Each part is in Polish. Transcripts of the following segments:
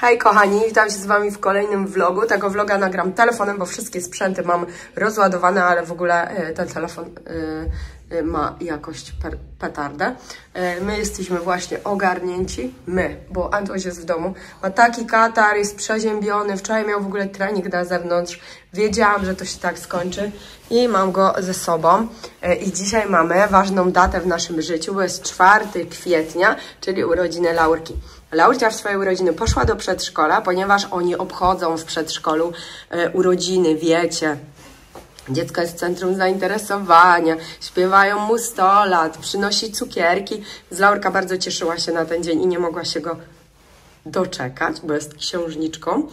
Hej kochani, witam się z Wami w kolejnym vlogu. Tego vloga nagram telefonem, bo wszystkie sprzęty mam rozładowane, ale w ogóle e, ten telefon e, e, ma jakość petardę. My jesteśmy właśnie ogarnięci, my, bo Antoś jest w domu. Ma taki katar, jest przeziębiony, wczoraj miał w ogóle trening na zewnątrz. Wiedziałam, że to się tak skończy i mam go ze sobą. I dzisiaj mamy ważną datę w naszym życiu, bo jest 4 kwietnia, czyli urodziny Laurki. Laurcia w swoje urodziny poszła do przedszkola, ponieważ oni obchodzą w przedszkolu e, urodziny, wiecie. Dziecko jest centrum zainteresowania, śpiewają mu 100 lat, przynosi cukierki. Laurka bardzo cieszyła się na ten dzień i nie mogła się go doczekać, bo jest księżniczką.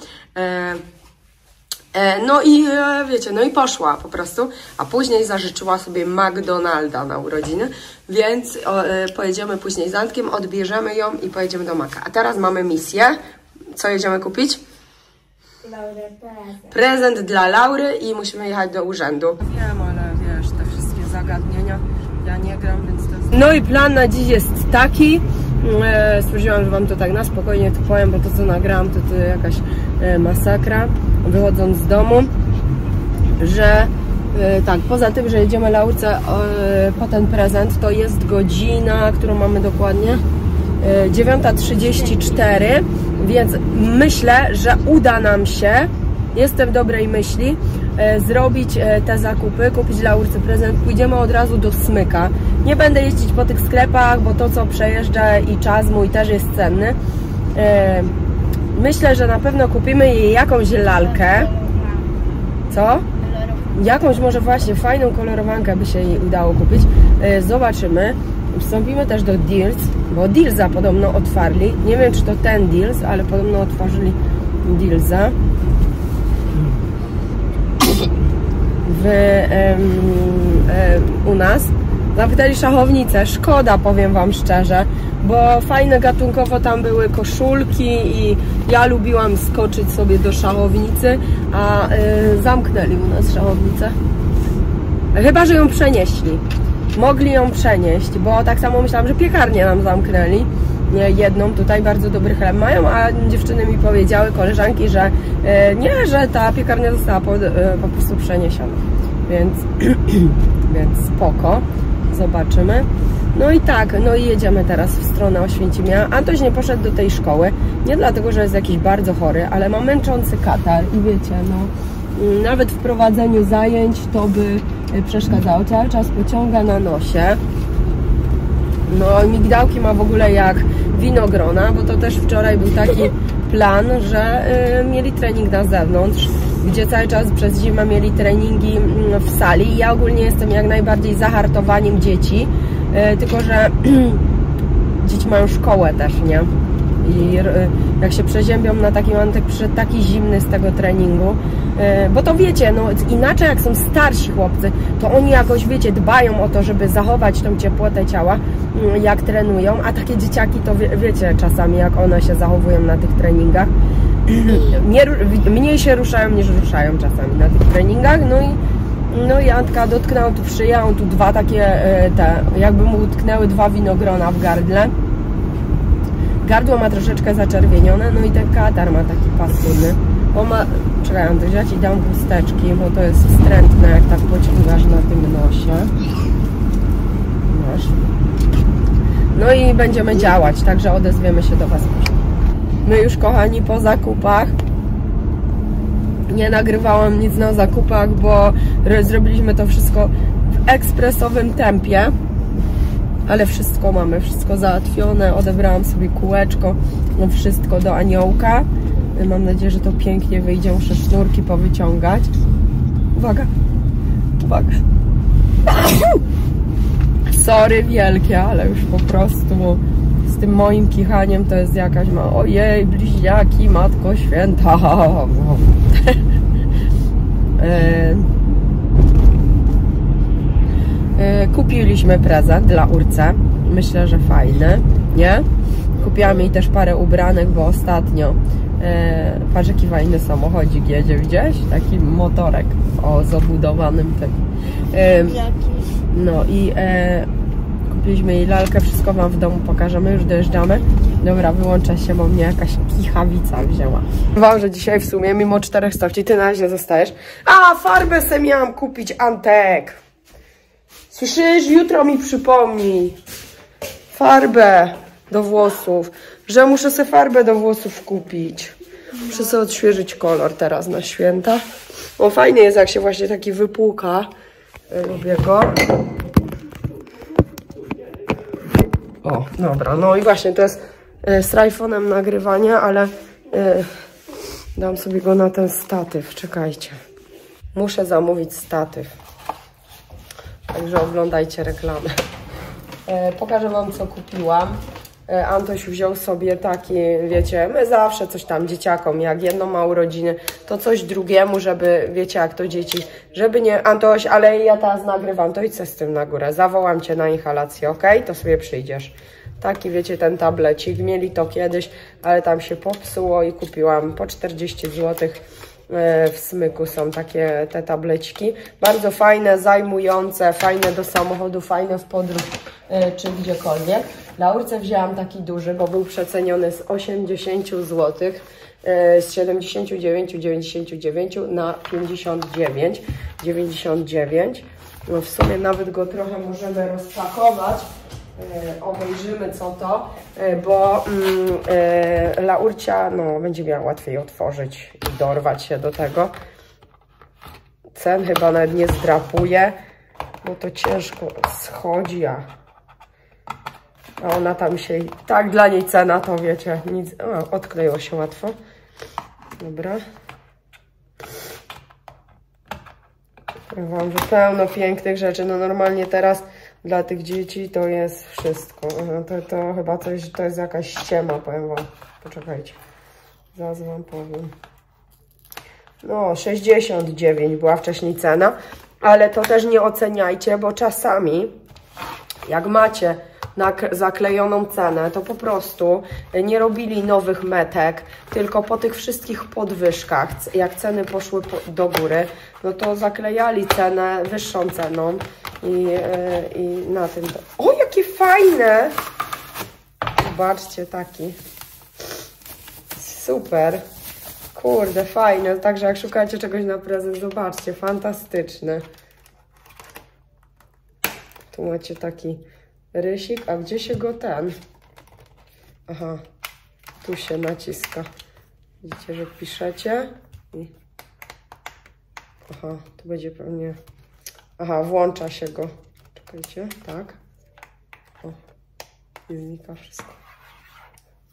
E, No i e, wiecie, no i poszła po prostu, a później zażyczyła sobie McDonalda na urodziny, więc e, pojedziemy później z Antkiem, odbierzemy ją i pojedziemy do Maka. A teraz mamy misję. Co jedziemy kupić? Prezent. Prezent dla Laury i musimy jechać do urzędu. Wiem, ale wiesz, te wszystkie zagadnienia, ja nie gram, więc to jest... No i plan na dziś jest taki, e, stwierdziłam, że Wam to tak na spokojnie tu powiem, bo to co nagrałam to, to jakaś e, masakra, wychodząc z domu, że e, tak, poza tym, że jedziemy Laurce e, po ten prezent, to jest godzina, którą mamy dokładnie, e, 9.34, więc myślę, że uda nam się, jestem dobrej myśli, e, zrobić e, te zakupy, kupić Laurce prezent, pójdziemy od razu do Smyka. Nie będę jeździć po tych sklepach, bo to co przejeżdża i czas mój też jest cenny. Myślę, że na pewno kupimy jej jakąś lalkę. Co? Jakąś może właśnie fajną kolorowankę by się jej udało kupić. E, Zobaczymy. Wstąpimy też do Deals, bo Dealsa podobno otwarli. Nie wiem, czy to ten Deals, ale podobno otworzyli Dealsa. W, u nas. Zamknęli szachownicę. Szkoda, powiem Wam szczerze, bo fajne gatunkowo tam były koszulki i ja lubiłam skoczyć sobie do szachownicy, a y, zamknęli u nas szachownicę. Chyba, że ją przenieśli. Mogli ją przenieść, bo tak samo myślałam, że piekarnię nam zamknęli. Jedną tutaj bardzo dobry chleb mają, a dziewczyny mi powiedziały, koleżanki, że e, nie, że ta piekarnia została po, e, po prostu przeniesiona. Więc, więc spoko. Zobaczymy. No i tak, no i jedziemy teraz w stronę Oświęcimia. Antoś nie poszedł do tej szkoły, nie dlatego, że jest jakiś bardzo chory, ale ma męczący katar i wiecie, no mm, nawet w prowadzeniu zajęć to by y, przeszkadzało. Cały czas pociąga na nosie. No migdałki ma w ogóle jak winogrona, bo to też wczoraj był taki plan, że y, mieli trening na zewnątrz, gdzie cały czas przez zimę mieli treningi mm, w sali. Ja ogólnie jestem jak najbardziej za hartowaniem dzieci, tylko że dzieci mają szkołę też, nie? I jak się przeziębią na taki mantek, przyszedł taki zimny z tego treningu, y, bo to wiecie, no inaczej jak są starsi chłopcy, to oni jakoś, wiecie, dbają o to, żeby zachować tą ciepłotę ciała, y, jak trenują, a takie dzieciaki to wie, wiecie czasami, jak one się zachowują na tych treningach, nie, mniej się ruszają niż ruszają czasami na tych treningach, no i no i Antka dotknęła tu w on tu dwa takie, e, te, jakby mu utknęły dwa winogrona w gardle. Gardło ma troszeczkę zaczerwienione, no i ten katar ma taki paskudny. On ma, czekaj, Antek, ja ci dam chusteczki, bo to jest wstrętne, jak tak pociągasz na tym nosie. Masz. No i będziemy działać, także odezwiemy się do Was. My już, kochani, po zakupach nie nagrywałam nic na zakupach, bo ro- zrobiliśmy to wszystko w ekspresowym tempie. Ale wszystko mamy, wszystko załatwione. Odebrałam sobie kółeczko, no wszystko do aniołka. Mam nadzieję, że to pięknie wyjdzie. Muszę sznurki powyciągać. Uwaga, uwaga. Sorry wielkie, ale już po prostu z tym moim kichaniem to jest jakaś ma. Ojej, bliźniaki, matko święta. E, e, Kupiliśmy prezent dla Urce. Myślę, że fajny, nie? Kupiłam jej też parę ubranek, bo ostatnio e, patrz jaki fajny samochodzik jedzie, widziałeś? Taki motorek o zabudowanym tym. E, no i e, kupiliśmy jej lalkę, wszystko Wam w domu pokażemy, już dojeżdżamy. Dobra, wyłączę się, bo mnie jakaś kichawica wzięła. Wam, że dzisiaj w sumie mimo czterech stopni ty na razie zostajesz. A, farbę se miałam kupić, Antek. Słyszysz? Jutro mi przypomnij. Farbę do włosów. Że muszę sobie farbę do włosów kupić. Muszę sobie odświeżyć kolor teraz na święta. O, fajnie jest jak się właśnie taki wypłuka. E, Lubię go. O, dobra, no i właśnie to jest z iPhone'em nagrywanie, ale e, dam sobie go na ten statyw. Czekajcie. Muszę zamówić statyw. Także oglądajcie reklamę. E, pokażę Wam, co kupiłam. E, Antoś wziął sobie taki, wiecie, my zawsze coś tam dzieciakom, jak jedno ma urodziny, to coś drugiemu, żeby, wiecie, jak to dzieci, żeby nie, Antoś, ale ja teraz nagrywam, to idź z tym na górę, zawołam Cię na inhalację, ok? To sobie przyjdziesz. Taki, wiecie, ten tablecik, mieli to kiedyś, ale tam się popsuło i kupiłam po 40 zł. E, W smyku są takie te tableciki. Bardzo fajne, zajmujące, fajne do samochodu, fajne w podróż e, czy gdziekolwiek. Laurce wzięłam taki duży, bo był przeceniony z 80 zł, e, z 79,99 na 59, 99. No w sumie nawet go trochę możemy rozpakować. E, obejrzymy co to, e, bo mm, e, Laurcia no, będzie miała łatwiej otworzyć i dorwać się do tego. Cen chyba nawet nie zdrapuje, bo to ciężko schodzi, a, a ona tam się... Tak, dla niej cena to wiecie, nic... O, odkleiło się łatwo. Dobra. Powiem Wam, że pełno pięknych rzeczy. No normalnie teraz dla tych dzieci to jest wszystko. To, to chyba coś, to jest jakaś ściema, powiem Wam. Poczekajcie. Zaraz Wam powiem. No, 69 była wcześniej cena, ale to też nie oceniajcie, bo czasami jak macie nak- zaklejoną cenę, to po prostu nie robili nowych metek, tylko po tych wszystkich podwyżkach, jak ceny poszły po- do góry, no to zaklejali cenę wyższą ceną i, yy, i na tym. O, jakie fajne! Zobaczcie, taki. Super. Kurde, fajne. Także jak szukacie czegoś na prezent, zobaczcie, fantastyczne. Tu macie taki rysik, a gdzie się go ten? Aha, tu się naciska. Widzicie, że piszecie. Aha, tu będzie pewnie... Aha, włącza się go. Czekajcie, tak. O, i znika wszystko.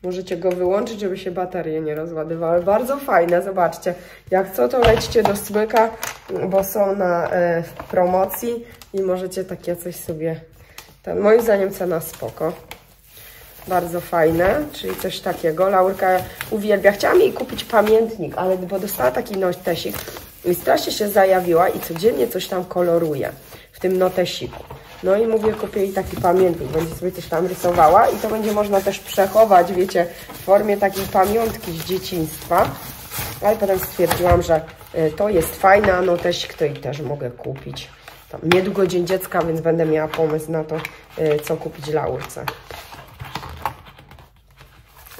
Możecie go wyłączyć, żeby się baterie nie rozładowały. Bardzo fajne, zobaczcie. Jak co, to lećcie do smyka, bo są na e, promocji i możecie takie coś sobie... Ten, moim zdaniem cena spoko. Bardzo fajne, czyli coś takiego. Laurka uwielbia. Chciałam jej kupić pamiętnik, ale bo dostała taki notesik i strasznie się zajawiła i codziennie coś tam koloruje w tym notesiku. No i mówię, kupię jej taki pamiętnik, będzie sobie coś tam rysowała i to będzie można też przechować, wiecie, w formie takiej pamiątki z dzieciństwa. Ale potem stwierdziłam, że y, to jest fajne, a notesik to i też mogę kupić. Tam niedługo Dzień Dziecka, więc będę miała pomysł na to, y, co kupić Laurce.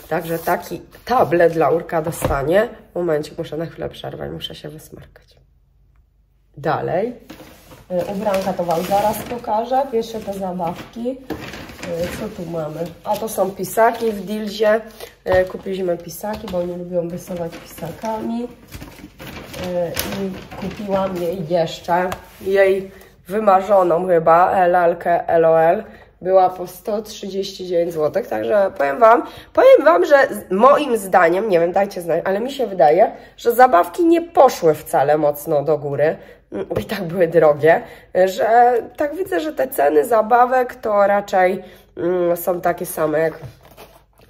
Także taki tablet Laurka dostanie. Momencik, muszę na chwilę przerwać, muszę się wysmarkać. Dalej. Y, Ubranka to Wam zaraz pokażę. Pierwsze te zabawki. Y, Co tu mamy? A to są pisaki w Dilzie. Y, Kupiliśmy pisaki, bo oni lubią rysować pisakami. I kupiłam jej jeszcze, jej wymarzoną chyba, lalkę LOL. Była po 139 zł, także powiem Wam, powiem Wam, że moim zdaniem, nie wiem, dajcie znać, ale mi się wydaje, że zabawki nie poszły wcale mocno do góry, Mm, bo i tak były drogie, że tak widzę, że te ceny zabawek to raczej mm, są takie same jak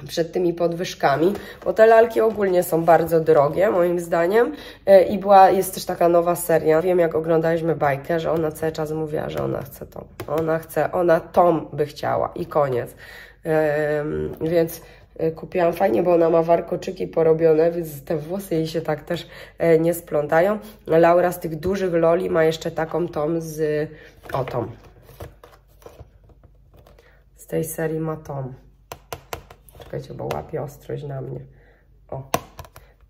przed tymi podwyżkami, bo te lalki ogólnie są bardzo drogie, moim zdaniem. E, I była, jest też taka nowa seria. Wiem, jak oglądaliśmy bajkę, że ona cały czas mówiła, że ona chce tą. Ona chce, ona tą by chciała i koniec. Em, więc e, kupiłam fajnie, bo ona ma warkoczyki porobione, więc te włosy jej się tak też e, nie splątają. Laura z tych dużych loli ma jeszcze taką tą z, o tą. Z tej serii ma tą. Czekajcie, bo łapie ostrość na mnie. O,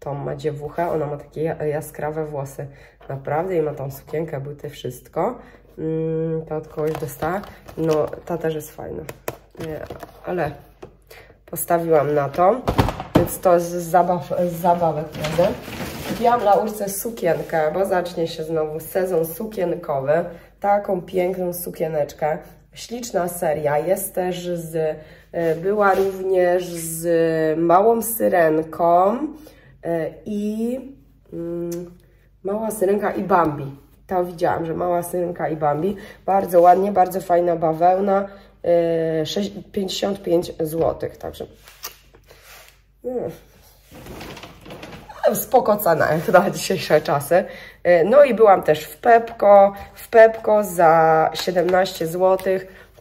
Tom ma dziewuchę, ona ma takie ja- jaskrawe włosy. Naprawdę i ma tą sukienkę, buty, wszystko. Mm, ta od kogoś dostała. No, ta też jest fajna. Nie, ale postawiłam na to. Więc to z, zabaw, z zabawek, prawda? Kupiłam Laurce sukienkę, bo zacznie się znowu sezon sukienkowy. Taką piękną sukieneczkę. Śliczna seria. Jest też z... y, Była również z małą syrenką y, i mm, mała syrenka i Bambi. Tam widziałam, że mała syrenka i Bambi. Bardzo ładnie, bardzo fajna bawełna. y, sześć- 55 zł. Także mm, spoko cena na dzisiejsze czasy. No i byłam też w Pepko, w Pepko za 17 zł.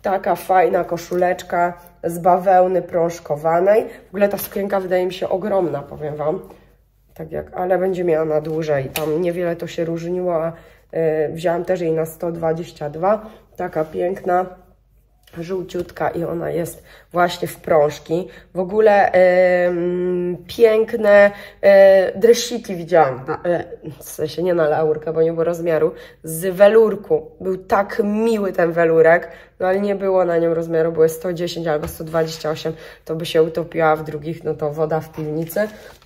Taka fajna koszuleczka z bawełny prążkowanej. W ogóle ta sukienka wydaje mi się ogromna, powiem Wam. Tak jak, ale będzie miała na dłużej. Tam niewiele to się różniło. a, y, Wzięłam też jej na 122. Taka piękna żółciutka i ona jest właśnie w prążki. W ogóle em, piękne e, dresiki widziałam, na, e, w sensie nie na laurkę, bo nie było rozmiaru, z welurku. Był tak miły ten welurek, no ale nie było na nią rozmiaru, były 110 albo 128, to by się utopiła w drugich, no to woda w piwnicy,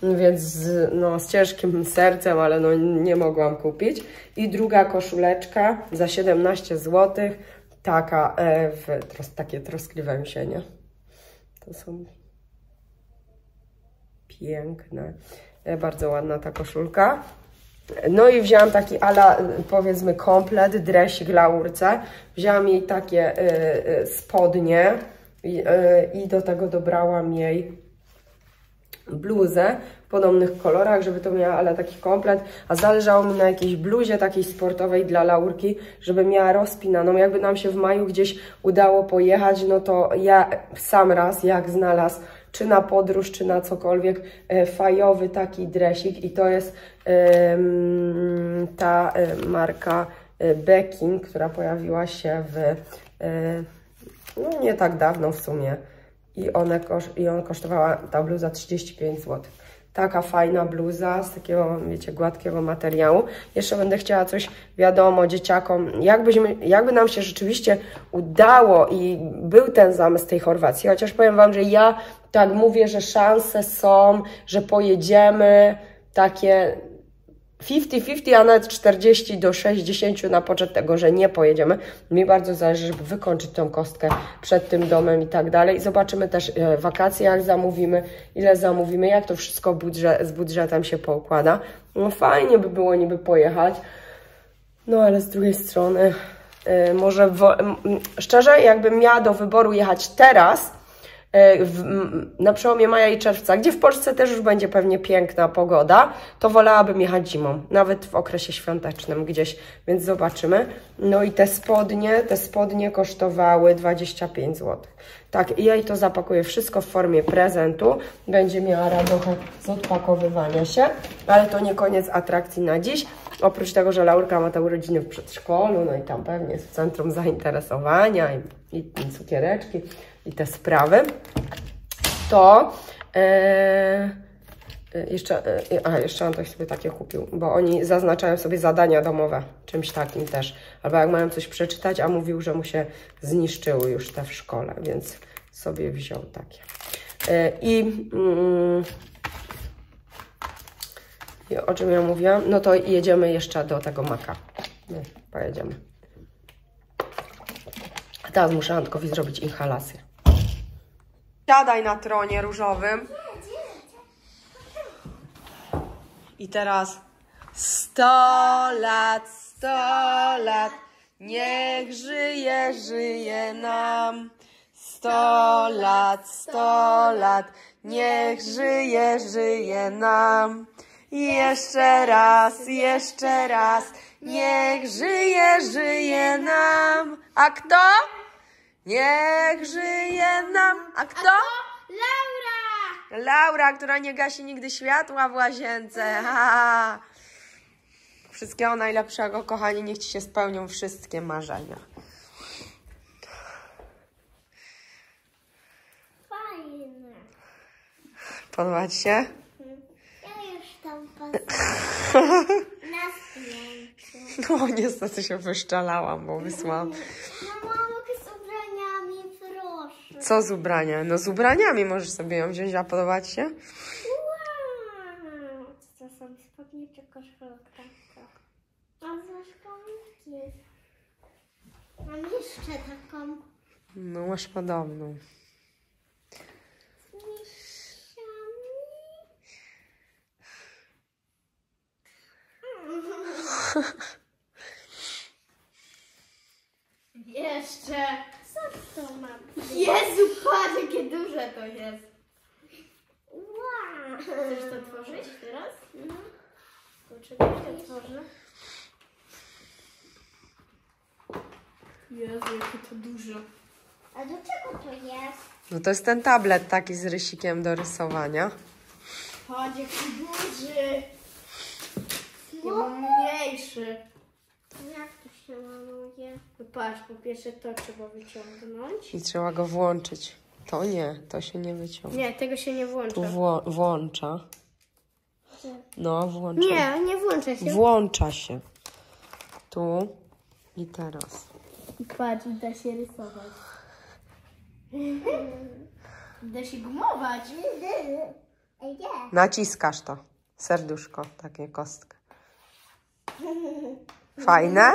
więc z, no, z ciężkim sercem, ale no nie mogłam kupić. I druga koszuleczka za 17 złotych taka e, w tros, takie troskliwe nie? To są piękne. E, bardzo ładna ta koszulka. No i wzięłam taki ala, powiedzmy, komplet, dresik laurce. Wzięłam jej takie e, spodnie i, do tego dobrałam jej bluzę podobnych kolorach, żeby to miała ale taki komplet, a zależało mi na jakiejś bluzie takiej sportowej dla Laurki, żeby miała rozpinaną. Jakby nam się w maju gdzieś udało pojechać, no to ja sam raz, jak znalazł, czy na podróż, czy na cokolwiek, e, fajowy taki dresik i to jest ta e, marka e, Beckin, która pojawiła się w no nie tak dawno w sumie i, one i on kosztowała ta bluza 35 zł. Taka fajna bluza z takiego, wiecie, gładkiego materiału. Jeszcze będę chciała coś, wiadomo, dzieciakom, jakbyśmy, jakby nam się rzeczywiście udało i był ten zamysł tej Chorwacji, chociaż powiem Wam, że ja tak mówię, że szanse są, że pojedziemy, takie 50-50, a nawet 40 do 60 na poczet tego, że nie pojedziemy. Mi bardzo zależy, żeby wykończyć tą kostkę przed tym domem i tak dalej. Zobaczymy też e, wakacje, jak zamówimy, ile zamówimy, jak to wszystko budżet, z budżetem się poukłada. No fajnie by było niby pojechać, no ale z drugiej strony e, może szczerze, jakbym miała do wyboru jechać teraz, w, m, na przełomie maja i czerwca, gdzie w Polsce też już będzie pewnie piękna pogoda, to wolałabym jechać zimą, nawet w okresie świątecznym gdzieś, więc zobaczymy. No i te spodnie, te spodnie kosztowały 25 zł. Tak, ja jej to zapakuję wszystko w formie prezentu. Będzie miała radochę z odpakowywania się, ale to nie koniec atrakcji na dziś. Oprócz tego, że Laurka ma te urodziny w przedszkolu, no i tam pewnie jest w centrum zainteresowania i, i, i cukiereczki i te sprawy, to e, jeszcze, e, a jeszcze Antoś sobie takie kupił, bo oni zaznaczają sobie zadania domowe, czymś takim też. Albo jak mają coś przeczytać, a mówił, że mu się zniszczyły już te w szkole, więc sobie wziął takie. I mm, i o czym ja mówiłam? No to jedziemy jeszcze do tego maka. Nie, pojedziemy. Teraz muszę Antkowi zrobić inhalację. Siadaj na tronie różowym. I teraz 100 lat, 100 lat, niech żyje, żyje nam. 100 lat, 100 lat, niech żyje, żyje nam. I jeszcze raz, jeszcze raz, niech żyje, żyje nam. A kto? Niech żyje nam. A kto? Laura! Laura, która nie gasi nigdy światła w łazience. Ha. Wszystkiego najlepszego, kochani. Niech Ci się spełnią wszystkie marzenia. Fajne. Podoba Ci się? Ja już tam patrzę. Na zdjęciu. No niestety się wyszczalałam, bo wysłałam. No mogę z ubraniami, proszę. Co z ubrania? No z ubraniami możesz sobie ją wziąć, a podoba Ci się? Wow. To są spodnie czy koszulka? A za szkołówki. Mam jeszcze taką No masz podobną. z misiami. Jeszcze. Co to mam? Jezu, patrz jakie duże to jest. Wow. Chcesz to tworzyć teraz? Poczekaj, ja tworzę. Jezu, jakie to duże. A do czego to jest? No to jest ten tablet taki z rysikiem do rysowania. Patrz jaki duży. Ja mam mniejszy. Jak to się maluje? No patrz, po pierwsze to trzeba wyciągnąć. I trzeba go włączyć. To nie, to się nie wyciąga. Nie, tego się nie Tu włącza. wło- włącza. No, włącza. Nie, nie włącza się. Włącza się. Tu i teraz. I patrz, da się rysować. Da się gumować. Naciskasz to. Serduszko, takie kostkę. Fajne?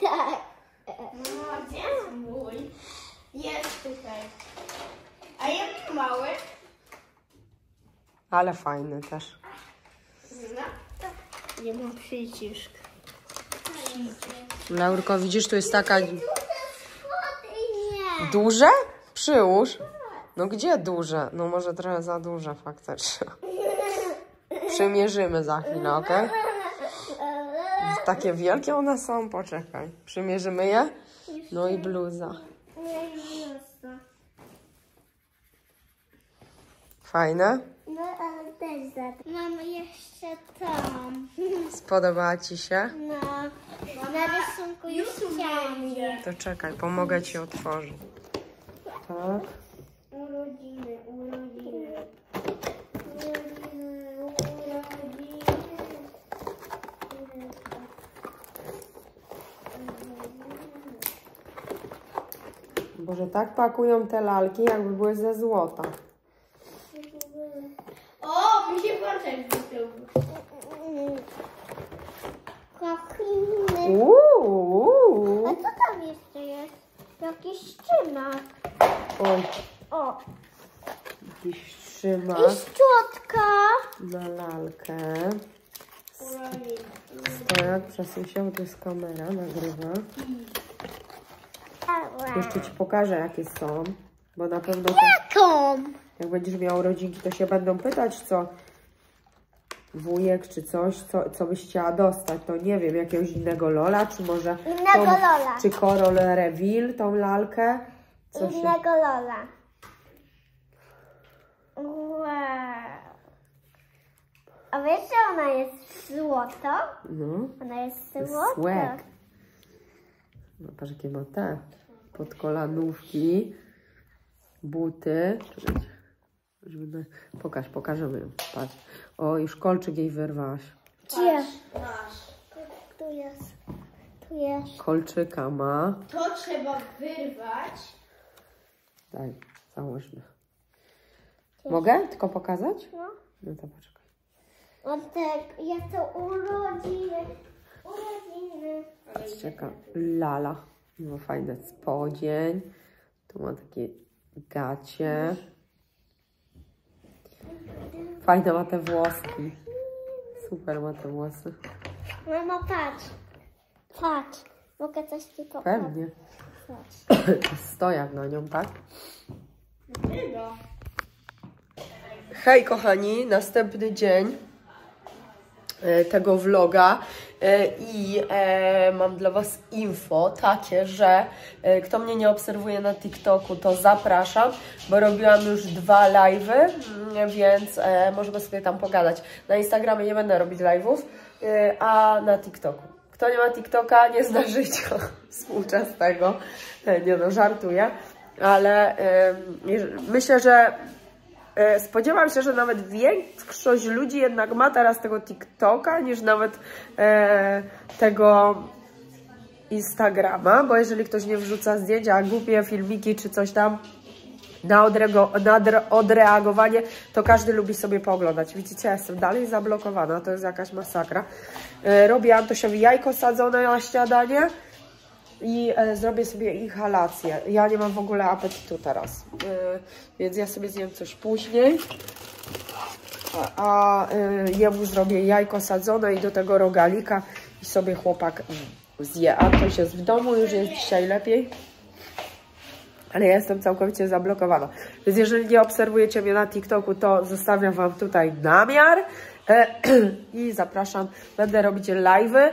Tak. No, gdzie jest mój? Jest tutaj. A ja mam mały. Ale fajny też. No. Nie mam przycisk. Laurko, widzisz, tu jest taka... Duże? Przyłóż. No gdzie duże? No może trochę za duże faktycznie. Przymierzymy za chwilę, ok? Takie wielkie one są? Poczekaj. Przymierzymy je? No i bluza. Fajne? No, ale też za Mam jeszcze tam. Spodobała Ci się? No, na rysunku już chciałam. To czekaj, pomogę Ci otworzyć. Tak. Urodziny, urodziny. Urodziny, urodziny. Boże, tak pakują te lalki, jakby były ze złota. O, mi się do tyłu. Kochiny. A Uuu. co tam jeszcze jest? Jakiś szczynak. Oj, O, jakiś trzyma i szczotka. na lalkę. Stojak, przesuń się, bo to jest kamera, nagrywa. Jeszcze Ci pokażę, jakie są, bo na pewno to, Jaką? jak będziesz miał rodzinki, to się będą pytać, co wujek, czy coś, co, co byś chciała dostać. To nie wiem, jakiegoś innego Lola, czy może Innego tą, Lola. czy Korol Reville, tą lalkę. Co się... Innego Lola. Wow. A wiesz, że ona jest złoto? No, Ona jest to jest złoto. słek. No, patrz, jakie ma te podkolanówki, buty. Żeby Pokaż, pokażemy ją. Patrz. O, już kolczyk jej wyrwałaś. Gdzie? Masz. Tu jest. Tu jest. Kolczyka ma. To trzeba wyrwać. Daj, założmy. Mogę tylko pokazać? No. No to poczekaj. Tak, jest to urodziny. Urodziny. Patrzcie, jaka lala. Ma fajny spodzień. Tu ma takie gacie. Fajne ma te włoski. Super ma te włosy. Mama, patrz. Patrz. Mogę coś ci pokazać? Pewnie. Stojak na nią, tak? Hej kochani, następny dzień e, tego vloga e, i e, mam dla Was info takie, że kto mnie nie obserwuje na TikToku, to zapraszam, bo robiłam już dwa live'y, mm, więc możemy sobie tam pogadać. Na Instagramie nie będę robić live'ów, a na TikToku. Kto nie ma TikToka, nie zna życia współczesnego. E, Nie no, żartuję, ale myślę, że e, spodziewam się, że nawet większość ludzi jednak ma teraz tego TikToka niż nawet e, tego Instagrama, bo jeżeli ktoś nie wrzuca zdjęcia, głupie filmiki czy coś tam na, odrego, na odre- odreagowanie, to każdy lubi sobie pooglądać. Widzicie, ja jestem dalej zablokowana, to jest jakaś masakra. E, robię Antosiowi jajko sadzone na śniadanie i e, zrobię sobie inhalację. Ja nie mam w ogóle apetytu teraz, e, więc ja sobie zjem coś później. A, a jemu zrobię jajko sadzone i do tego rogalika i sobie chłopak zje. Antoś jest w domu, już jest dzisiaj lepiej. Ale ja jestem całkowicie zablokowana. Więc jeżeli nie obserwujecie mnie na TikToku, to zostawiam Wam tutaj namiar e, i zapraszam. Będę robić live'y.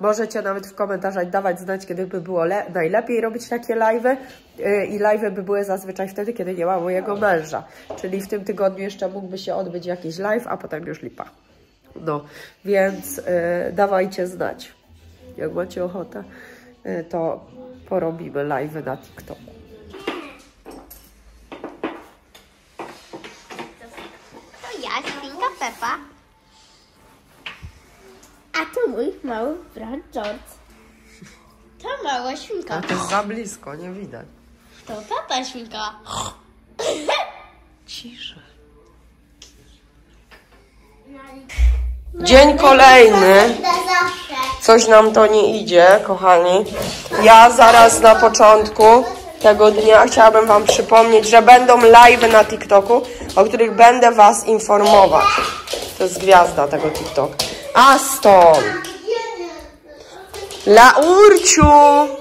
Możecie nawet w komentarzach dawać znać, kiedy by było le- najlepiej robić takie live'y. Yy, I live'y by były zazwyczaj wtedy, kiedy nie ma mojego męża. Czyli w tym tygodniu jeszcze mógłby się odbyć jakiś live, a potem już lipa. No, więc yy, dawajcie znać. Jak macie ochotę, yy, to porobimy live'y na TikToku. To ja, świnka Pepa. A to mój mały brat George. To mała świnka. to jest za blisko, nie widać. To tata świnka. Ciszej. Dzień kolejny. Coś nam to nie idzie, kochani. Ja zaraz na początku tego dnia chciałabym Wam przypomnieć, że będą live na TikToku, o których będę Was informować. To jest gwiazda tego TikToka. Aston! Laurciu!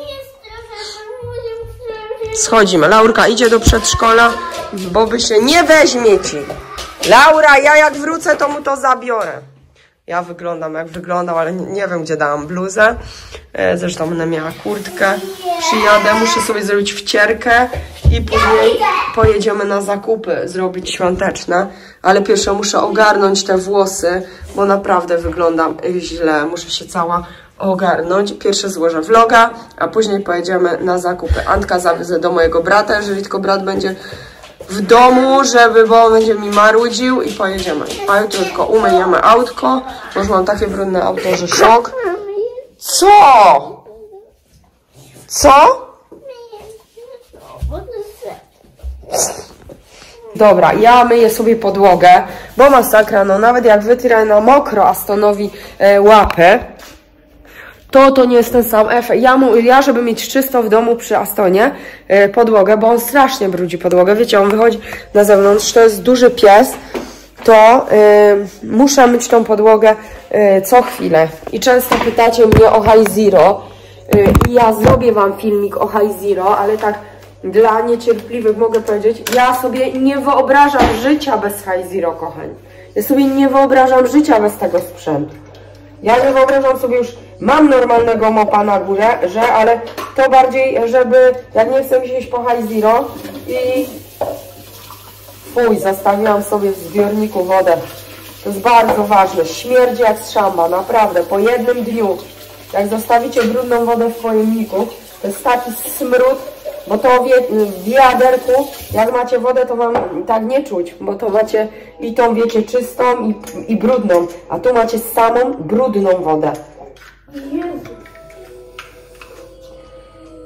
Jest trochę Schodzimy. Laurka idzie do przedszkola, bo by się nie weźmie ci. Laura, ja jak wrócę, to mu to zabiorę. Ja wyglądam jak wyglądam, ale nie, nie wiem, gdzie dałam bluzę. E, Zresztą będę miała kurtkę. Przyjadę, muszę sobie zrobić wcierkę i później pojedziemy na zakupy, zrobić świąteczne. Ale pierwsze muszę ogarnąć te włosy, bo naprawdę wyglądam źle. Muszę się cała ogarnąć. Pierwsze złożę vloga, a później pojedziemy na zakupy. Antka zawiozę do mojego brata, jeżeli tylko brat będzie w domu, żeby, bo będzie mi marudził i pojedziemy. A jutro tylko umyjemy autko, bo mam takie brudne auto, że szok. Co? Co? Dobra, ja myję sobie podłogę, bo masakra, no nawet jak wytyrę na mokro Astonowi e, łapę, to to nie jest ten sam efekt. Ja, mu, ja żeby mieć czysto w domu przy Astonie e, podłogę, bo on strasznie brudzi podłogę, wiecie, on wychodzi na zewnątrz, to jest duży pies, to e, muszę myć tą podłogę e, co chwilę. I często pytacie mnie o High Zero i ja zrobię Wam filmik o High Zero, ale tak dla niecierpliwych mogę powiedzieć, ja sobie nie wyobrażam życia bez High Zero, kochani. Ja sobie nie wyobrażam życia bez tego sprzętu. Ja nie wyobrażam sobie już, mam normalnego mopa na górze, że, ale to bardziej, żeby, jak nie chcę mi się iść po High Zero i fuj, zostawiłam sobie w zbiorniku wodę. To jest bardzo ważne, śmierdzi jak z szamba, naprawdę, po jednym dniu, jak zostawicie brudną wodę w pojemniku, to jest taki smród, bo to wie, w wiaderku, jak macie wodę, to wam tak nie czuć, bo to macie i tą, wiecie, czystą i, i brudną, a tu macie samą brudną wodę.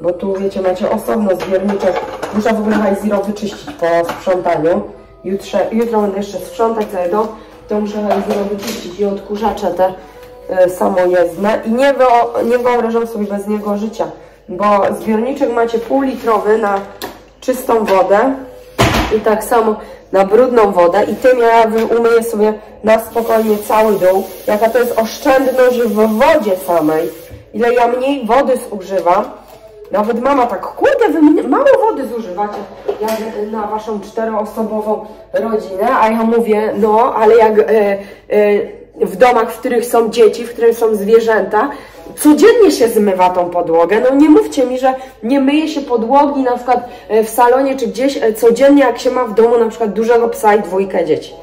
Bo tu, wiecie, macie osobno zbiorniczek. Muszę w ogóle High Zero wyczyścić po sprzątaniu. Jutrze, jutro będę jeszcze sprzątać cały dom, to muszę High Zero wyczyścić i odkurzacze te y, samojezdne. I nie, wyo, nie wyobrażam sobie bez niego życia, bo zbiorniczek macie półlitrowy na czystą wodę i tak samo na brudną wodę i tym ja umyję sobie na spokojnie cały dół. Jaka to jest oszczędność w wodzie samej. Ile ja mniej wody zużywam. Nawet mama tak, kurde, wy mało wody zużywacie jak na waszą czteroosobową rodzinę, a ja mówię, no, ale jak e, e, w domach, w których są dzieci, w których są zwierzęta, codziennie się zmywa tą podłogę. No nie mówcie mi, że nie myje się podłogi na przykład e, w salonie czy gdzieś e, codziennie, jak się ma w domu na przykład dużego psa i dwójkę dzieci.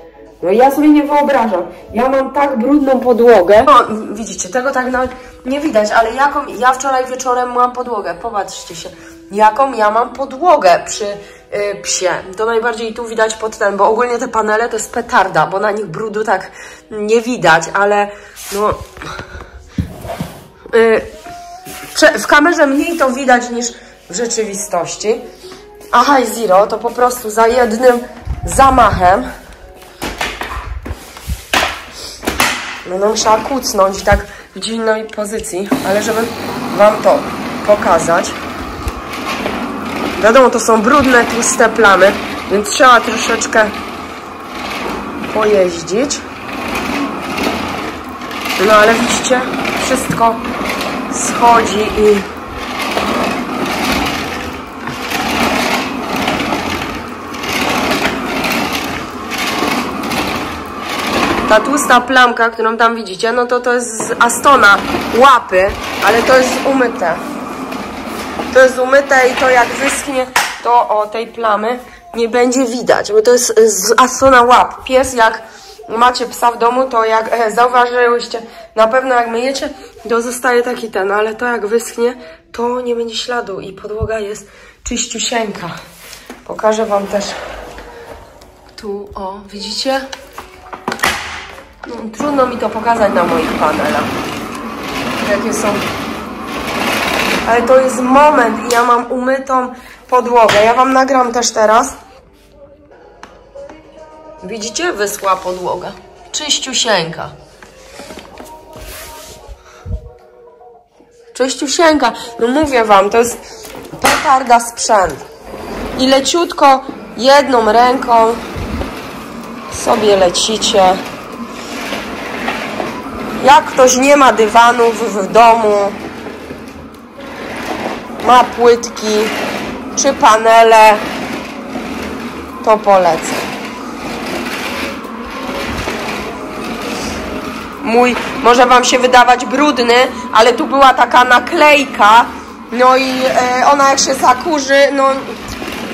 No ja sobie nie wyobrażam. Ja mam tak brudną podłogę. No, widzicie, tego tak nawet nie widać, ale jaką ja wczoraj wieczorem mam podłogę. Popatrzcie się, jaką ja mam podłogę przy psie. To najbardziej tu widać pod ten, bo ogólnie te panele to jest petarda, bo na nich brudu tak nie widać, ale no... Prze- w kamerze mniej to widać niż w rzeczywistości. A High Zero to po prostu za jednym zamachem Będę musiała kucnąć tak w dziwnej pozycji, ale żeby Wam to pokazać. Wiadomo, to są brudne, tłuste plamy, więc trzeba troszeczkę pojeździć. No ale widzicie, wszystko schodzi i ta tłusta plamka, którą tam widzicie, no to to jest z Astona łapy, ale to jest umyte. To jest umyte i to jak wyschnie, to o tej plamy nie będzie widać, bo to jest z Astona łap. Pies jak macie psa w domu, to jak e, zauważyłyście, na pewno jak myjecie, to zostaje taki ten, ale to jak wyschnie, to nie będzie śladu i podłoga jest czyściusieńka. Pokażę Wam też tu, o, widzicie? No, trudno mi to pokazać na moich panelach. Jakie są. Ale to jest moment i ja mam umytą podłogę. Ja wam nagram też teraz. Widzicie? Wyschła podłoga. Czyściusieńka. Czyściusieńka. No mówię wam, to jest petarda sprzęt. I leciutko jedną ręką sobie lecicie. Jak ktoś nie ma dywanów w domu, ma płytki czy panele, to polecę. Mój może Wam się wydawać brudny, ale tu była taka naklejka, no i e, ona jak się zakurzy, no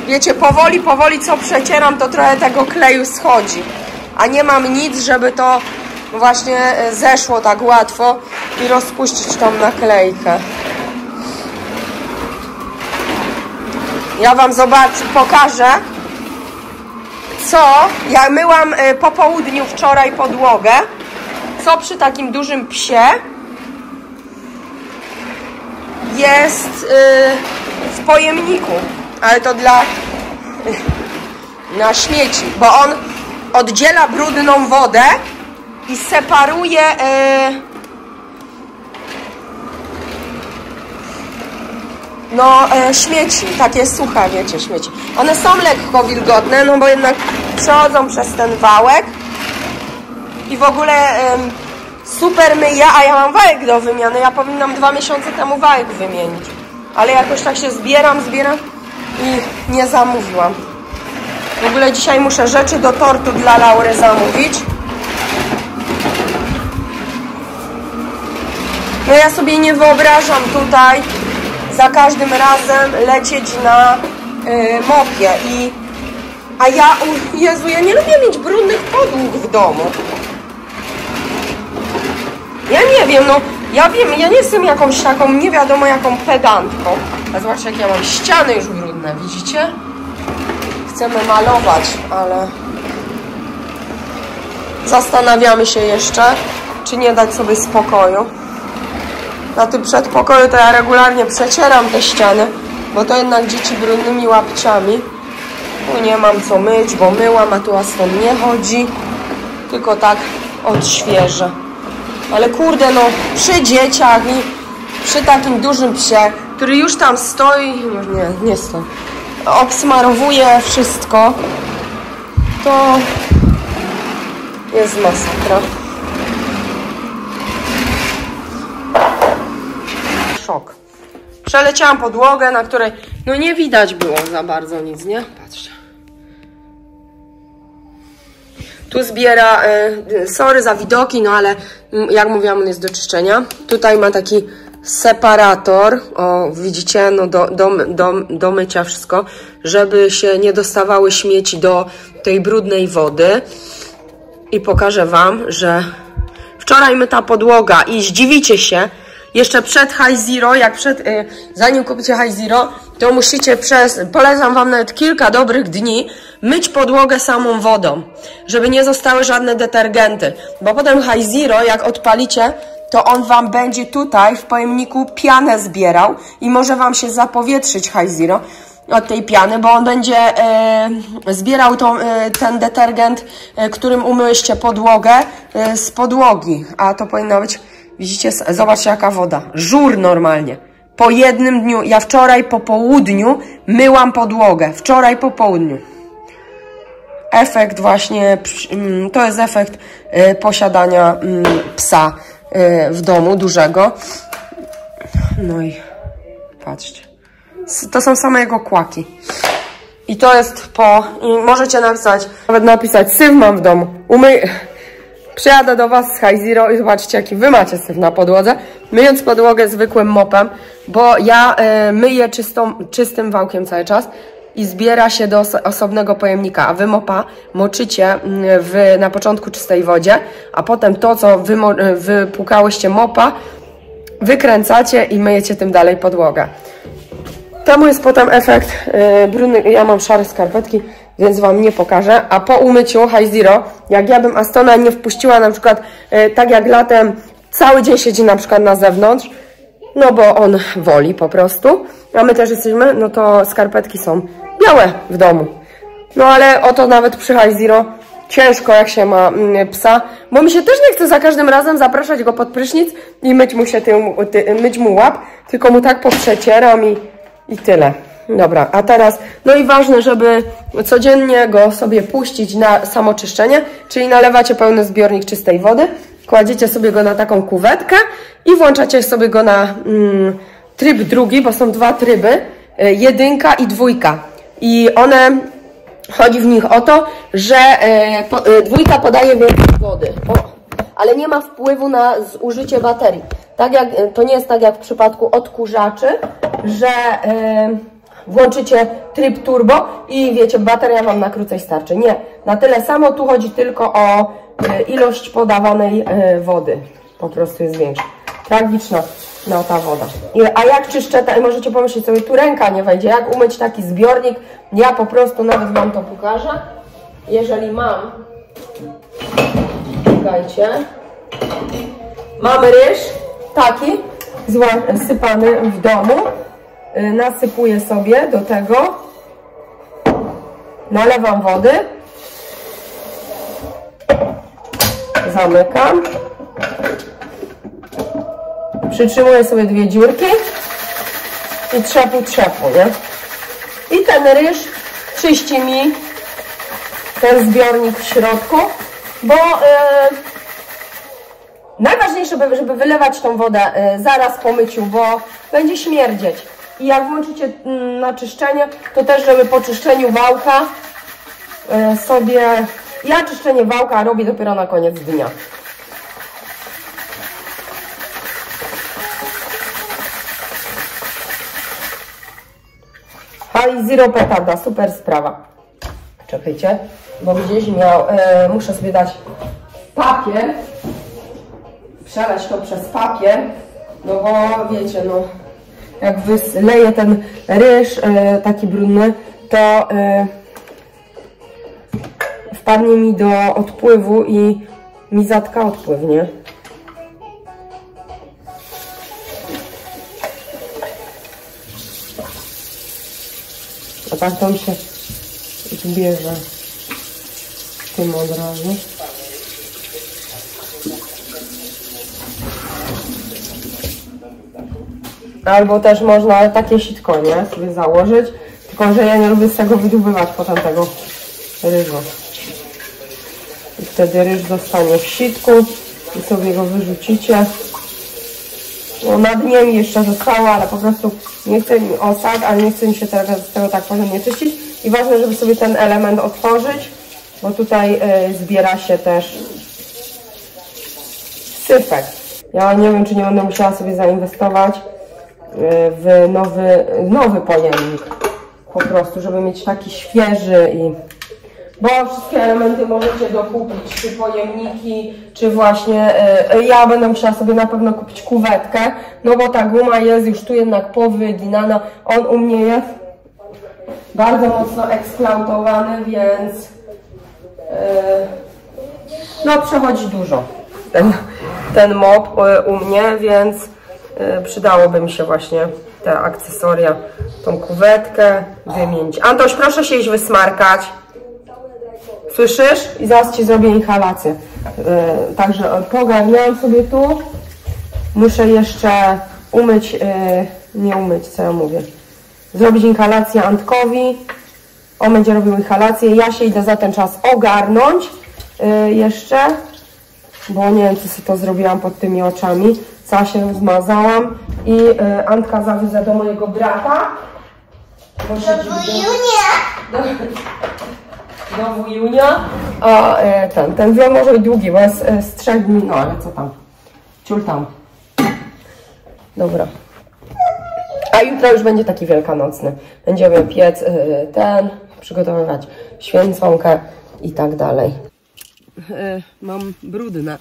wiecie, powoli, powoli co przecieram, to trochę tego kleju schodzi. A nie mam nic, żeby to właśnie e, zeszło tak łatwo i rozpuścić tą naklejkę. Ja Wam zobaczę, pokażę, co ja myłam e, po południu wczoraj podłogę, co przy takim dużym psie jest e, w pojemniku, ale to dla na śmieci, bo on oddziela brudną wodę i separuje no e, śmieci, takie suche, wiecie, śmieci. One są lekko wilgotne, no bo jednak przechodzą przez ten wałek i w ogóle e, super myje, a ja mam wałek do wymiany. Ja powinnam dwa miesiące temu wałek wymienić. Ale jakoś tak się zbieram, zbieram i nie zamówiłam. W ogóle dzisiaj muszę rzeczy do tortu dla Laury zamówić. No ja sobie nie wyobrażam tutaj za każdym razem lecieć na y, mopie i a ja, u, Jezu, ja nie lubię mieć brudnych podłóg w domu. Ja nie wiem, no, ja wiem, ja nie jestem jakąś taką, nie wiadomo jaką pedantką. A zobaczcie, jak ja mam ściany już brudne, widzicie? Chcemy malować, ale zastanawiamy się jeszcze, czy nie dać sobie spokoju. Na tym przedpokoju to ja regularnie przecieram te ściany, bo to jednak dzieci brudnymi łapciami. Tu nie mam co myć, bo myłam, a tu nie chodzi, tylko tak odświeżę. Ale kurde, no przy dzieciach i przy takim dużym psie, który już tam stoi, no nie, nie stoi, obsmarowuje wszystko, to jest masakra. Szok. Przeleciałam podłogę, na której no nie widać było za bardzo nic, nie? Patrzcie. Tu zbiera, y, sorry za widoki, no ale mm, jak mówiłam, on jest do czyszczenia. Tutaj ma taki separator, o widzicie, no do, do, do, do mycia wszystko, żeby się nie dostawały śmieci do tej brudnej wody. I pokażę Wam, że wczoraj myta podłoga i zdziwicie się, jeszcze przed High Zero, jak przed, y, zanim kupicie High Zero, to musicie przez, polecam Wam nawet kilka dobrych dni, myć podłogę samą wodą, żeby nie zostały żadne detergenty. Bo potem High Zero, jak odpalicie, to on Wam będzie tutaj w pojemniku pianę zbierał i może Wam się zapowietrzyć High Zero od tej piany, bo on będzie e, zbierał tą, e, ten detergent, e, którym umyłyście podłogę e, z podłogi. A to powinno być, widzicie, zobaczcie jaka woda. Żur normalnie. Po jednym dniu, ja wczoraj po południu myłam podłogę. Wczoraj po południu. Efekt właśnie, mm, to jest efekt e, posiadania mm, psa e, w domu, dużego. No i patrzcie. To są same jego kłaki. I to jest po... I możecie napisać, nawet napisać, syf mam w domu. Umyj... Przyjadę do Was z High Zero i zobaczcie, jaki Wy macie syf na podłodze. Myjąc podłogę zwykłym mopem, bo ja e, myję czystą, czystym wałkiem cały czas i zbiera się do oso- osobnego pojemnika, a Wy mopa moczycie mm, w, na początku czystej wodzie, a potem to, co wy, wypłukałyście mopa, wykręcacie i myjecie tym dalej podłogę. Temu jest potem efekt yy, brudny. Ja mam szare skarpetki, więc Wam nie pokażę. A po umyciu High Zero, jak ja bym Astona nie wpuściła na przykład yy, tak jak latem, cały dzień siedzi na przykład na zewnątrz, no bo on woli po prostu, a my też jesteśmy, no to skarpetki są białe w domu. No ale oto nawet przy High Zero ciężko jak się ma mm, psa, bo mi się też nie chce za każdym razem zapraszać go pod prysznic i myć mu się tym, ty, myć mu łap, tylko mu tak poprzecieram i, i tyle. Dobra, a teraz, no i ważne, żeby codziennie go sobie puścić na samoczyszczenie, czyli nalewacie pełny zbiornik czystej wody, kładziecie sobie go na taką kuwetkę i włączacie sobie go na mm, tryb drugi, bo są dwa tryby, y, jedynka i dwójka. I one Chodzi w nich o to, że e, po, e, dwójka podaje więcej wody, o, ale nie ma wpływu na zużycie baterii. Tak jak, to nie jest tak jak w przypadku odkurzaczy, że e, włączycie tryb turbo i wiecie, bateria Wam na krócej starczy. Nie, na tyle samo, tu chodzi tylko o e, ilość podawanej e, wody. Po prostu jest większa. Tragiczna no ta woda. A jak czyszczę, ta, możecie pomyśleć sobie, tu ręka nie wejdzie, jak umyć taki zbiornik, ja po prostu nawet Wam to pokażę. Jeżeli mam, czekajcie, mam ryż, taki, zła- sypany w domu, nasypuję sobie do tego, nalewam wody, zamykam, przytrzymuję sobie dwie dziurki i trzepu, trzepu, nie? I ten ryż czyści mi ten zbiornik w środku, bo e, najważniejsze, żeby, wylewać tą wodę e, zaraz po myciu, bo będzie śmierdzieć. I jak włączycie mm, na czyszczenie, to też, żeby po czyszczeniu wałka e, sobie... Ja czyszczenie wałka robię dopiero na koniec dnia. High Zero petarda, super sprawa. Czekajcie, bo gdzieś miał, e, muszę sobie dać papier, przelać to przez papier, no bo wiecie, no jak wyleję ten ryż e, taki brudny, to e, wpadnie mi do odpływu i mi zatka odpływ, nie? A tak to mi się zbierze tym od razu. Albo też można takie sitko, nie? Sobie założyć. Tylko, że ja nie lubię z tego wydobywać potem tego ryżu. I wtedy ryż zostanie w sitku i sobie go wyrzucicie. No na dnie mi jeszcze zostało, ale po prostu nie chcę mi osad, ale nie chce mi się teraz z tego tak porządnie czyścić. I ważne, żeby sobie ten element otworzyć, bo tutaj y, zbiera się też syfek. Ja nie wiem, czy nie będę musiała sobie zainwestować w nowy, nowy pojemnik. Po prostu, żeby mieć taki świeży i bo wszystkie elementy możecie dokupić, czy pojemniki, czy właśnie, y, ja będę musiała sobie na pewno kupić kuwetkę, no bo ta guma jest już tu jednak powyginana, on u mnie jest bardzo mocno eksplautowany, więc y, no przechodzi dużo ten, ten mop y, u mnie, więc przydałoby mi się właśnie te akcesoria, tą kuwetkę wymienić. Antoś, proszę się iść wysmarkać. Słyszysz? I zaraz Ci zrobię inhalację. Y, także pogarniam sobie tu. Muszę jeszcze umyć, y, nie umyć, co ja mówię. Zrobić inhalację Antkowi. On będzie robił inhalację. Ja się idę za ten czas ogarnąć y, jeszcze, bo nie wiem, czy sobie to zrobiłam pod tymi oczami. Cała się zmazałam i y, Antka zawiozę do mojego brata. Bo siedzi w domu do wujunia, a e, ten, ten vlog może być długi, bo jest e, z trzech dni, no ale co tam, ciul tam. Dobra. A jutro już będzie taki wielkanocny. Będziemy piec e, ten, przygotowywać święconkę i tak dalej. E, mam brudne.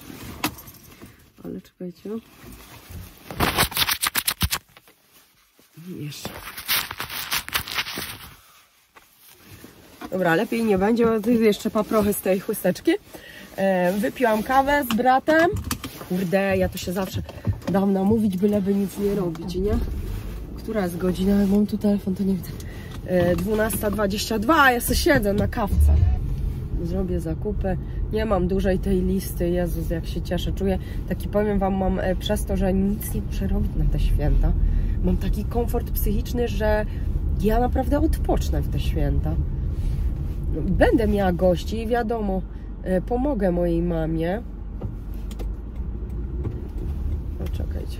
Ale czekajcie. Jeszcze. Dobra, lepiej nie będzie, bo jeszcze paprochy z tej chusteczki. E, wypiłam kawę z bratem. Kurde, ja to się zawsze dam namówić, byleby nic nie robić, nie? Która jest godzina? Mam tu telefon, to nie widzę. E, 12.22, a ja sobie siedzę na kawce. Zrobię zakupy. Nie mam dużej tej listy. Jezus, jak się cieszę. Czuję, taki powiem Wam, mam e, przez to, że nic nie muszę robić na te święta. Mam taki komfort psychiczny, że ja naprawdę odpocznę w te święta będę miała gości i wiadomo, e, pomogę mojej mamie. No czekajcie,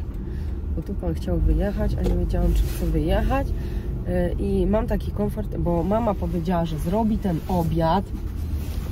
bo tu pan chciał wyjechać, a nie wiedziałam, czy chce wyjechać. E, I mam taki komfort, bo mama powiedziała, że zrobi ten obiad.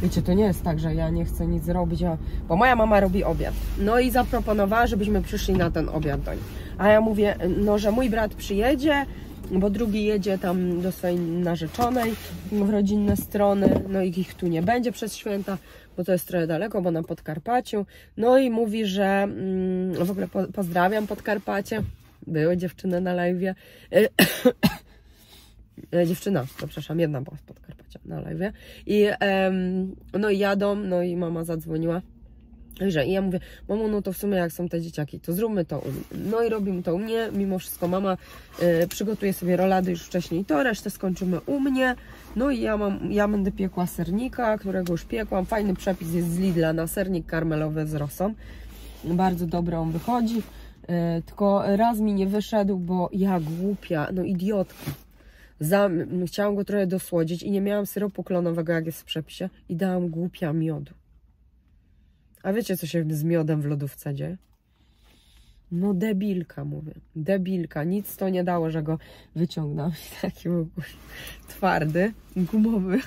Wiecie, to nie jest tak, że ja nie chcę nic zrobić, a... bo moja mama robi obiad. No i zaproponowała, żebyśmy przyszli na ten obiad do niej. A ja mówię, no, że mój brat przyjedzie, bo drugi jedzie tam do swojej narzeczonej w rodzinne strony, no i ich tu nie będzie przez święta, bo to jest trochę daleko, bo na Podkarpaciu. No i mówi, że mm, w ogóle po, pozdrawiam Podkarpacie. Były dziewczyny na live. Dziewczyna, to przepraszam, jedna była z Podkarpacia na live. I no i jadą, no i mama zadzwoniła. Że i ja mówię, mamo, no to w sumie jak są te dzieciaki, to zróbmy to u mnie. No i robimy to u mnie, mimo wszystko mama y, przygotuje sobie rolady już wcześniej to, resztę skończymy u mnie. No i ja mam, ja będę piekła sernika, którego już piekłam. Fajny przepis jest z Lidla na sernik karmelowy z rosą. Bardzo dobry on wychodzi. Y, tylko raz mi nie wyszedł, bo ja głupia, no idiotka. Za, chciałam go trochę dosłodzić i nie miałam syropu klonowego, jak jest w przepisie, i dałam głupia miodu. A wiecie, co się z miodem w lodówce dzieje? No debilka, mówię. Debilka. Nic to nie dało, że go wyciągnął. Taki był twardy, gumowy.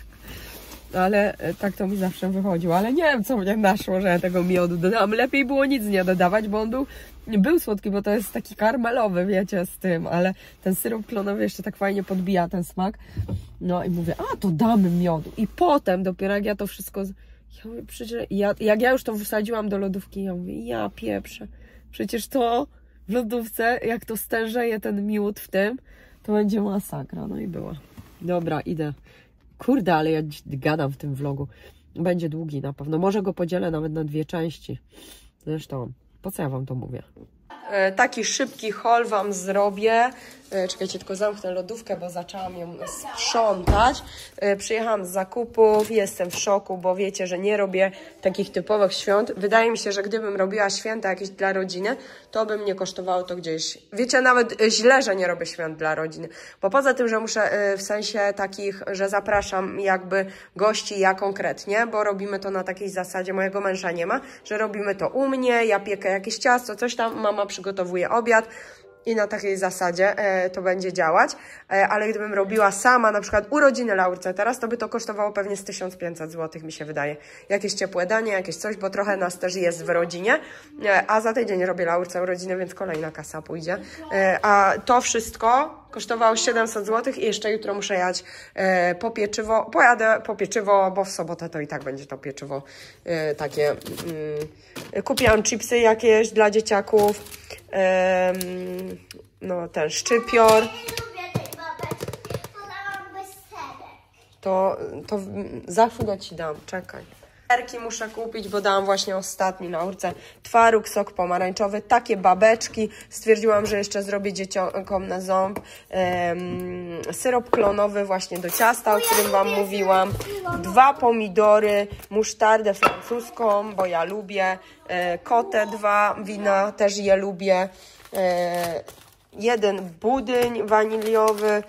Ale e, tak to mi zawsze wychodziło. Ale nie wiem, co mnie naszło, że ja tego miodu dodałam. Lepiej było nic nie dodawać, bo on był, był słodki, bo to jest taki karmelowy, wiecie, z tym. Ale ten syrop klonowy jeszcze tak fajnie podbija ten smak. No i mówię, a to damy miodu. I potem dopiero jak ja to wszystko ja mówię, przecież ja, jak ja już to wsadziłam do lodówki, ja mówię, ja pieprzę. Przecież to w lodówce, jak to stężeje ten miód w tym, to będzie masakra. No i była. Dobra, idę. Kurde, ale ja gadam w tym vlogu. Będzie długi na pewno. Może go podzielę nawet na dwie części. Zresztą, po co ja Wam to mówię? E, taki szybki haul Wam zrobię. E, czekajcie, tylko zamknę lodówkę, bo zaczęłam ją sprzątać. E, przyjechałam z zakupów, jestem w szoku, bo wiecie, że nie robię takich typowych świąt. Wydaje mi się, że gdybym robiła święta jakieś dla rodziny, to by mnie kosztowało to gdzieś. Wiecie, nawet źle, że nie robię świąt dla rodziny, bo poza tym, że muszę w sensie takich, że zapraszam jakby gości ja konkretnie, bo robimy to na takiej zasadzie, mojego męża nie ma, że robimy to u mnie, ja piekę jakieś ciasto, coś tam, mama przygotowuje obiad, i na takiej zasadzie e, to będzie działać, e, ale gdybym robiła sama na przykład urodziny Laurce teraz, to by to kosztowało pewnie z 1500 zł, mi się wydaje. Jakieś ciepłe danie, jakieś coś, bo trochę nas też jest w rodzinie, e, a za tydzień robię Laurce urodziny, więc kolejna kasa pójdzie. E, a to wszystko kosztowało 700 zł i jeszcze jutro muszę jechać e, po pieczywo. Pojadę po pieczywo, bo w sobotę to i tak będzie to pieczywo e, takie. Mm, kupiłam chipsy jakieś dla dzieciaków. Em, no ten szczypior. To, to za chwilę ci dam, czekaj. Serki muszę kupić, bo dałam właśnie ostatni na urce. Twaróg, sok pomarańczowy, takie babeczki. Stwierdziłam, że jeszcze zrobię dzieciakom na ząb. Em, syrop klonowy właśnie do ciasta, o którym Wam mówiłam. Dwa pomidory, musztardę francuską, bo ja lubię. E, kotę dwa wina, też je lubię. E, jeden budyń waniliowy,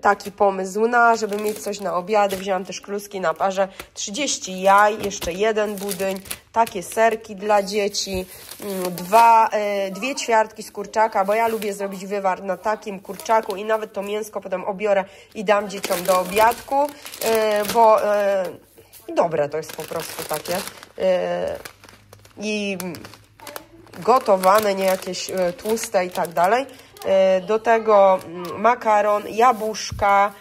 taki pomysł na, żeby mieć coś na obiady. Wzięłam też kluski na parze, 30 jaj, jeszcze jeden budyń, takie serki dla dzieci, mm, dwa, e, dwie ćwiartki z kurczaka, bo ja lubię zrobić wywar na takim kurczaku i nawet to mięsko potem obiorę i dam dzieciom do obiadku, e, bo dobre to jest po prostu takie. I gotowane, nie jakieś tłuste i tak dalej. E, Do tego mm, makaron, jabłuszka,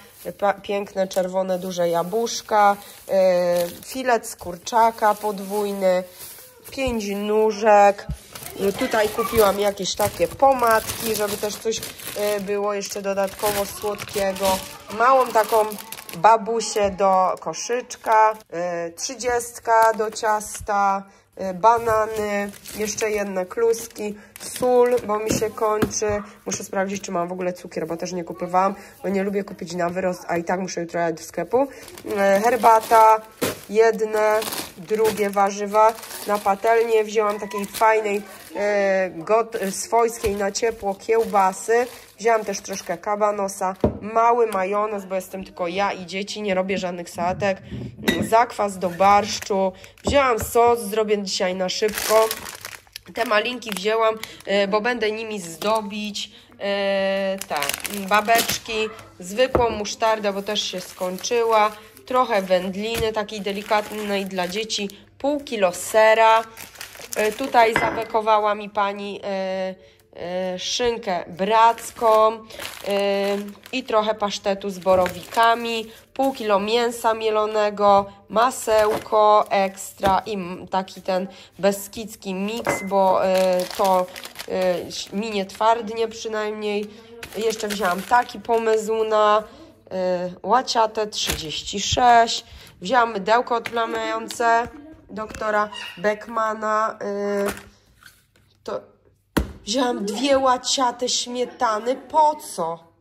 piękne czerwone duże jabłuszka, e, filet z kurczaka podwójny, pięć nóżek. E, Tutaj kupiłam jakieś takie pomadki, żeby też coś było jeszcze dodatkowo słodkiego. Małą taką babusię do koszyczka, trzydziestka do ciasta, banany, jeszcze jedne kluski, sól, bo mi się kończy. Muszę sprawdzić, czy mam w ogóle cukier, bo też nie kupowałam, bo nie lubię kupić na wyrost, a i tak muszę jutro jechać do sklepu. E, Herbata, jedne, drugie warzywa. Na patelnię wzięłam takiej fajnej, got, swojskiej na ciepło kiełbasy. Wzięłam też troszkę kabanosa, mały majonez, bo jestem tylko ja i dzieci, nie robię żadnych sałatek. Mm, Zakwas do barszczu. Wzięłam sos, zrobię dzisiaj na szybko. Te malinki wzięłam, e, bo będę nimi zdobić e, te babeczki, zwykłą musztardę, bo też się skończyła, trochę wędliny takiej delikatnej dla dzieci, pół kilo sera. E, Tutaj zabekowała mi pani e, e, szynkę bracką i trochę pasztetu z borowikami, pół kilo mięsa mielonego, masełko ekstra i taki ten beskidzki miks, bo to e, mi nie twardnie przynajmniej. Jeszcze wzięłam taki pomysł na e, łaciate 36. Wzięłam mydełko odplamające doktora Beckmana. e, to wzięłam dwie łaciate śmietany. Po co?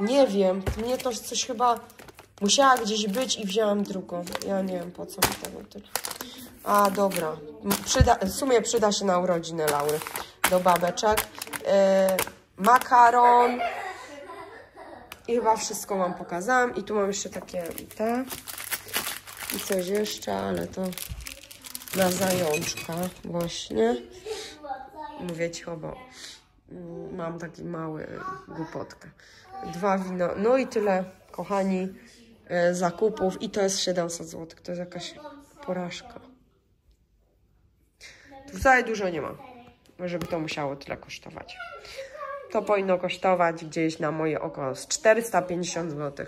Nie wiem, mnie to coś chyba musiała gdzieś być i wzięłam drugą. Ja nie wiem po co tyle. A dobra, przyda, w sumie przyda się na urodziny Laury do babeczek. E, makaron i chyba wszystko Wam pokazałam. I tu mam jeszcze takie te i coś jeszcze, ale to na zajączka właśnie. Mówię ci, bo mam taki mały głupotkę. Dwa wino, no i tyle, kochani, y, zakupów i to jest 700 zł. To jest jakaś porażka. Tu wcale dużo nie ma, żeby to musiało tyle kosztować. To powinno kosztować gdzieś na moje oko z 450 zł.